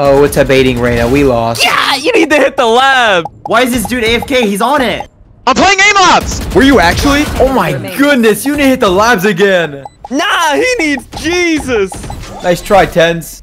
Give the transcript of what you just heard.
Oh, it's a baiting Reyna. We lost. Yeah, you need to hit the lab. Why is this dude AFK? He's on it. I'm playing aim ops. Were you actually? Oh my goodness, you need to hit the labs again. Nah, he needs Jesus. Nice try, Tens.